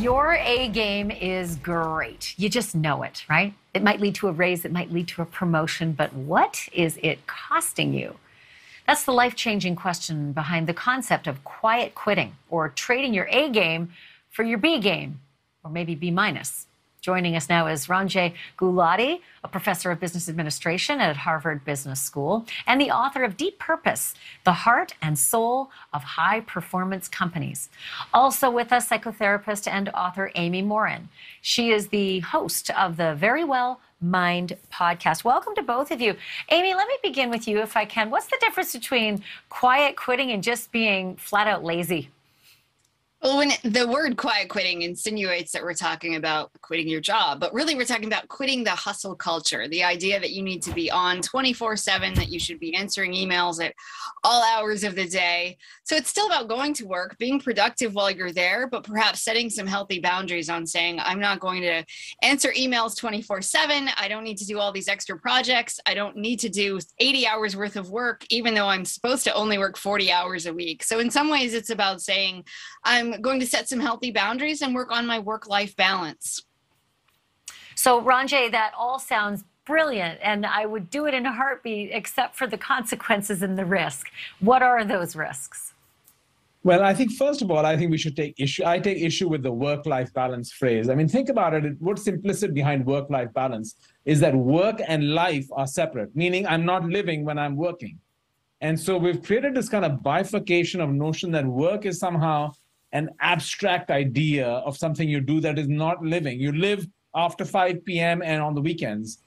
Your A game is great. You just know it, right? It might lead to a raise, it might lead to a promotion, but what is it costing you? That's the life changing question behind the concept of quiet quitting or trading your A game for your B game, or maybe B minus. Joining us now is Ranjay Gulati, a professor of business administration at Harvard Business School and the author of Deep Purpose, the heart and soul of high performance companies. Also with us, psychotherapist and author Amy Morin. She is the host of the Verywell Mind podcast. Welcome to both of you. Amy, let me begin with you if I can. What's the difference between quiet quitting and just being flat out lazy? Well, when the word quiet quitting insinuates that we're talking about quitting your job, but really we're talking about quitting the hustle culture, the idea that you need to be on 24 7, that you should be answering emails at all hours of the day. So it's still about going to work, being productive while you're there, but perhaps setting some healthy boundaries on saying, I'm not going to answer emails 24 7. I don't need to do all these extra projects. I don't need to do 80 hours worth of work, even though I'm supposed to only work 40 hours a week. So in some ways, it's about saying, I'm going to set some healthy boundaries and work on my work life balance. So, Ranjay, that all sounds brilliant, and I would do it in a heartbeat, except for the consequences and the risk. What are those risks? Well, I think first of all, I think we should take issue. I take issue with the work-life balance phrase. I mean, think about it. What's implicit behind work-life balance is that work and life are separate, meaning I'm not living when I'm working. And so we've created this kind of bifurcation of notion that work is somehow an abstract idea of something you do that is not living. You live after 5 p.m. and on the weekends.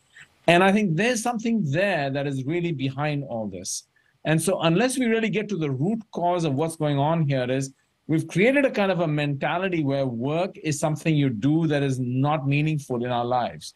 And I think there's something there that is really behind all this. And so, unless we really get to the root cause of what's going on here, is we've created a kind of a mentality where work is something you do that is not meaningful in our lives.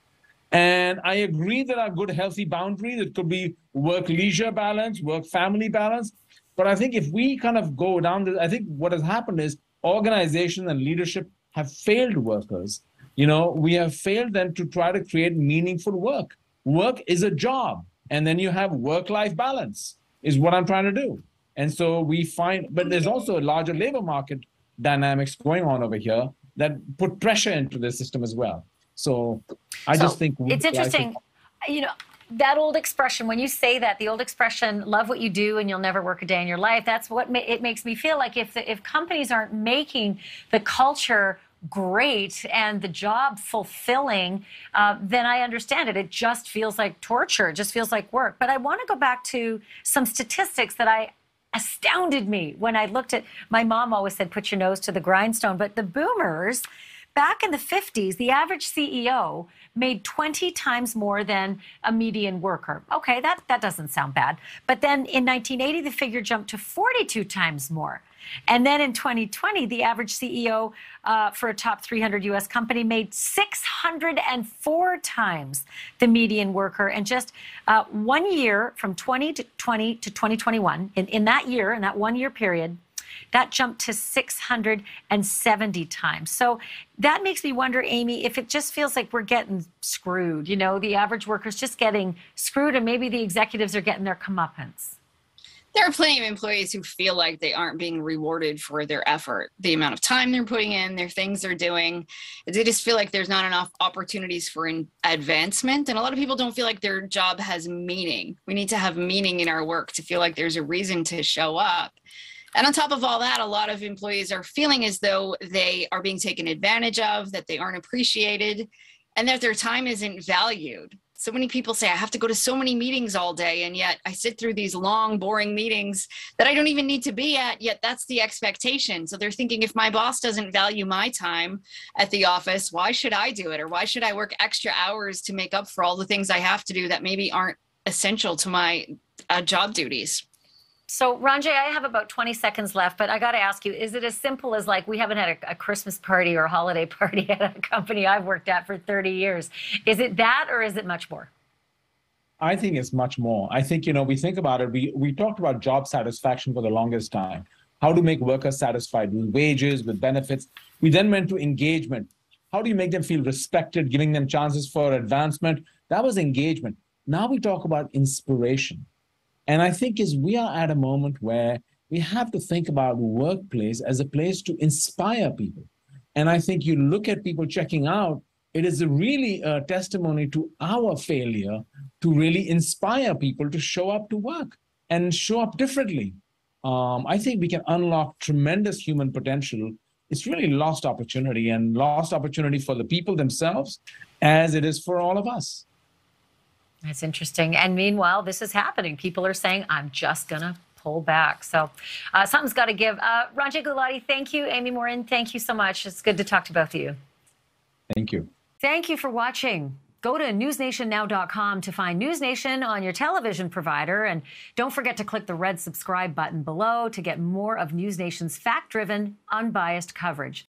And I agree that a good, healthy boundaries, it could be work leisure balance, work family balance. But I think if we kind of go down this, I think what has happened is organization and leadership have failed workers. You know, we have failed them to try to create meaningful work. Work is a job, and then you have work life balance, is what I'm trying to do. And so we find, but there's also a larger labor market dynamics going on over here that put pressure into the system as well. So I so just think it's interesting. You know, that old expression when you say that the old expression love what you do and you'll never work a day in your life that's what ma- it makes me feel like if the, if companies aren't making the culture great and the job fulfilling uh, then i understand it. It just feels like torture. It just feels like work. But i want to go back to some statistics that i astounded me when i looked at my mom always said put your nose to the grindstone. But the boomers back in the 50s the average ceo made 20 times more than a median worker. Okay, that, that doesn't sound bad. But then in 1980, the figure jumped to 42 times more. And then in 2020, the average CEO uh, for a top 300 US company made 604 times the median worker. And just uh, one year from 20 to 20 to 2021, in, in that year, in that one year period, that jumped to 670 times. So that makes me wonder, Amy, if it just feels like we're getting screwed. You know, the average worker's just getting screwed, and maybe the executives are getting their comeuppance there are plenty of employees who feel like they aren't being rewarded for their effort, the amount of time they're putting in, their things they're doing. They just feel like there's not enough opportunities for advancement. And a lot of people don't feel like their job has meaning. We need to have meaning in our work to feel like there's a reason to show up. And on top of all that, a lot of employees are feeling as though they are being taken advantage of, that they aren't appreciated, and that their time isn't valued. So many people say, I have to go to so many meetings all day, and yet I sit through these long, boring meetings that I don't even need to be at, yet that's the expectation. So they're thinking, if my boss doesn't value my time at the office, why should I do it? Or why should I work extra hours to make up for all the things I have to do that maybe aren't essential to my uh, job duties? So, Ranjay, I have about 20 seconds left, but I got to ask you is it as simple as like we haven't had a, a, Christmas party or a holiday party at a company I've worked at for 30 years? Is it that or is it much more? I think it's much more. I think, you know, we think about it, we, we talked about job satisfaction for the longest time, how to make workers satisfied with wages, with benefits. We then went to engagement. How do you make them feel respected, giving them chances for advancement? That was engagement. Now we talk about inspiration and I think is we are at a moment where we have to think about workplace as a place to inspire people. And I think you look at people checking out, it is a really a testimony to our failure to really inspire people to show up to work and show up differently. Um, I think we can unlock tremendous human potential. It's really lost opportunity and lost opportunity for the people themselves as it is for all of us. That's interesting. And meanwhile, this is happening. People are saying, I'm just going to pull back. So uh, something's got to give. Uh, Ranjay Gulati, thank you. Amy Morin, thank you so much. It's good to talk to both of you. Thank you. Thank you for watching. Go to newsnationnow.com to find NewsNation on your television provider. And don't forget to click the red subscribe button below to get more of NewsNation's fact driven, unbiased coverage.